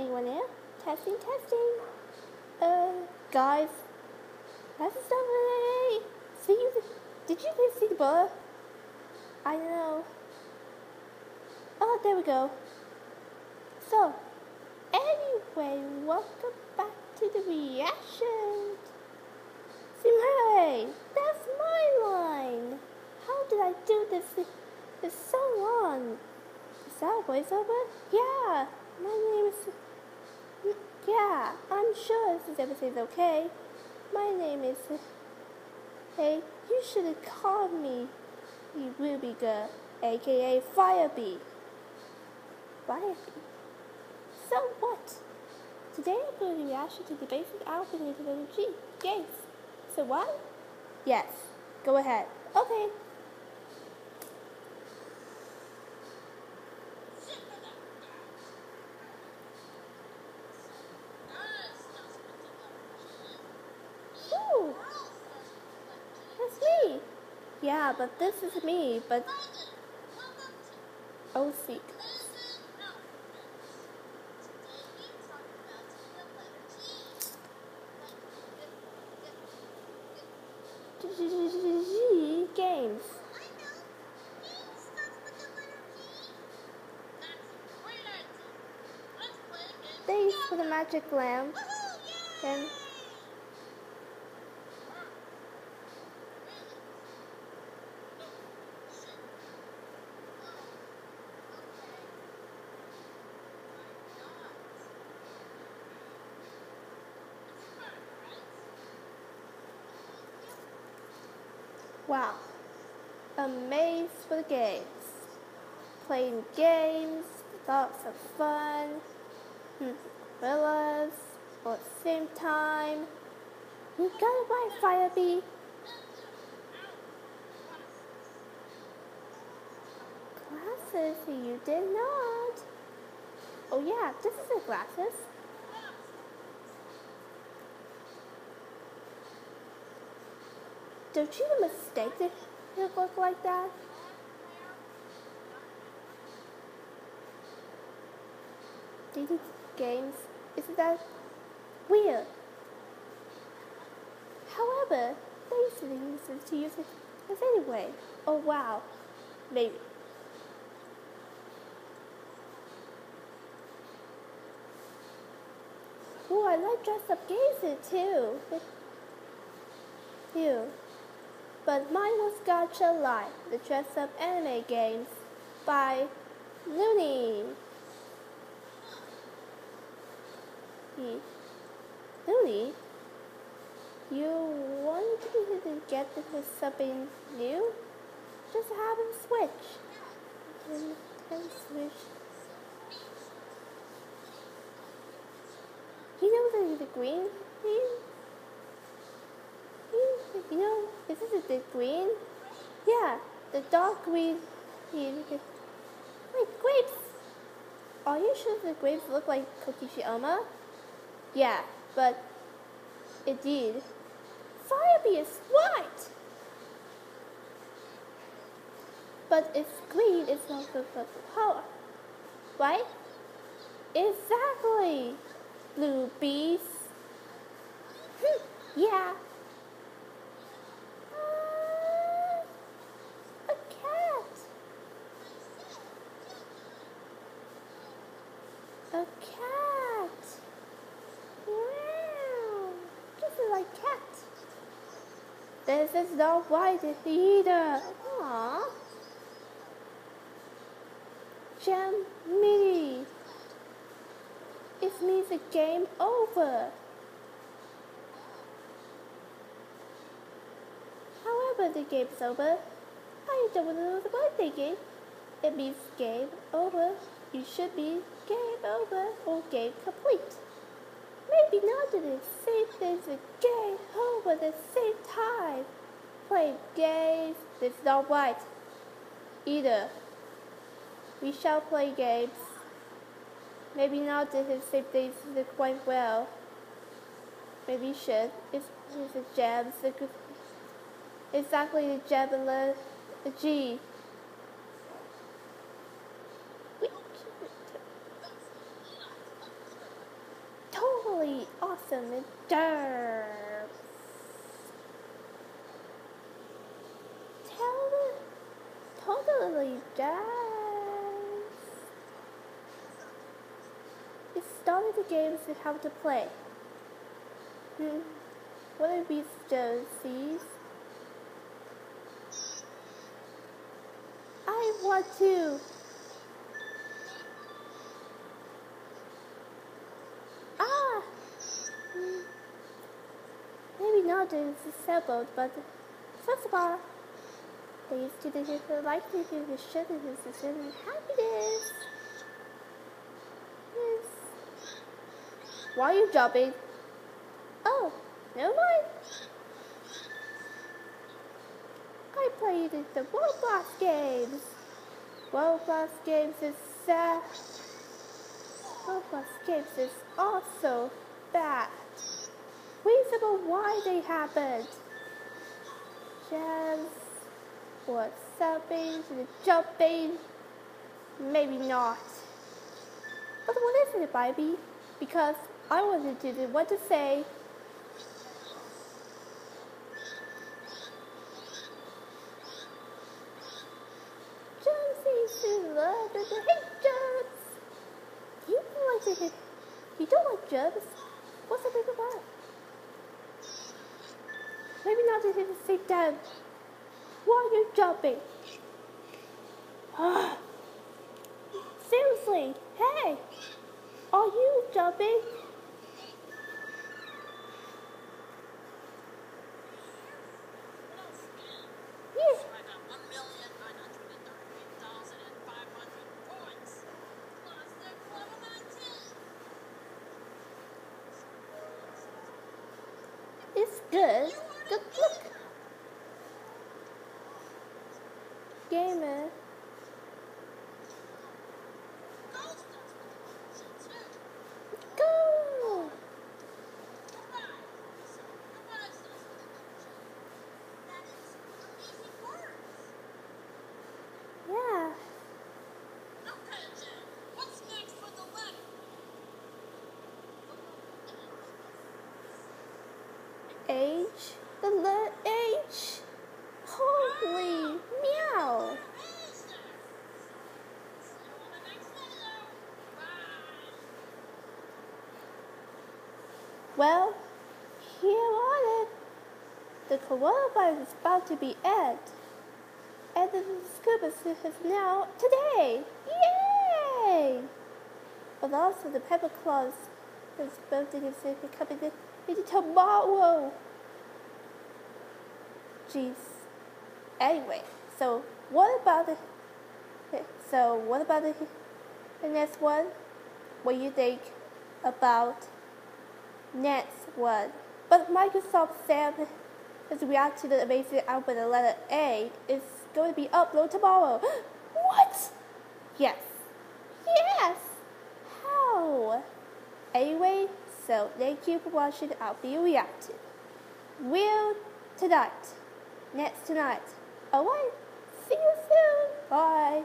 Anyone there? Testing, testing. Uh, guys. That's. Hey, see you. Did you guys see the bullet? I know. Oh, there we go. So, anyway, welcome back to the reaction. Simhai, that's my line. How did I do this? It's so long. Is that voiceover? Yeah, my name is. Yeah, I'm sure this everything's okay. My name is. Hey, you should have called me, you Ruby girl, aka Firebee. Firebee. So what? Today I'm going to react to the basic alphabet of G games. So what? Yes. Go ahead. Okay. Ooh, that's me. Yeah, but this is me, but oh seek. Games. Thanks for the magic lamp. Then Wow. Amazed for the games. Playing games, lots of fun, hmm, villas, all at the same time. You got it right, Firebee. Glasses, you did not. Oh yeah, this is the glasses. Don't you mistake that it look like that? These games, isn't that weird? However, they usually use it to use it as anyway. Oh wow, maybe. Oh, I like dress up games too. Ew. But mine was Gacha Life, the dress up anime games by Looney. Looney, you wanted to get this something new? Just have him switch. And then switch. You know the, the green? You know, this is the green? Yeah, the dark green. Wait, grapes! Are you sure the grapes look like Kokishiyama? Yeah, but it did. Firebee is white! But it's green, it's not the purple color. Right? Exactly! Blue bees. yeah. A cat. Wow. This is like cat. This is not white either. Aww. Gem Mini. It means the game over. However, the game's over. I don't know the birthday game. It means game over you should be game over or game complete. Maybe not at the same things as game over at the same time. Playing games is not right. Either. We shall play games. Maybe not at the same things quite well. Maybe should. It's, it's a gem. It's a, exactly the the, the G. totally awesome derp. Tell totally derp. It started the games and how to play. Hmm. What are these Josies? I want to. Ah! Hmm. Not it's disabled, but first of all, they used to the likelihood of shedding his and happiness. Yes. Why are you jumping? Oh, never mind. I played the Roblox games. Roblox games is sad. Roblox games is also bad. Reasonable why they happened. Just what something the jumping? Maybe not. But what is it, Barbie? Because I wasn't know what to say. jumps. You don't like to hit. You don't like. What's the big about? Maybe not the same time. Why are you jumping? Ah. Seriously, hey, are you jumping? It's good. Good look. Gamer. Go. Yeah. H. The H. Holy meow. Well, here on it. The coronavirus is about to be end. And the Scoob is now today. Yay! But also the Pepper Claus is birthday is coming in tomorrow. Jeez. Anyway, so what about the so what about the, the next one? What do you think about next one? But Microsoft Sam has reacted to the amazing album the letter A is going to be uploaded tomorrow. what? Yes. Yes. How? Anyway, so thank you for watching. I'll be reacting. Will tonight. Next tonight. Oh, Alright. See you soon. Bye.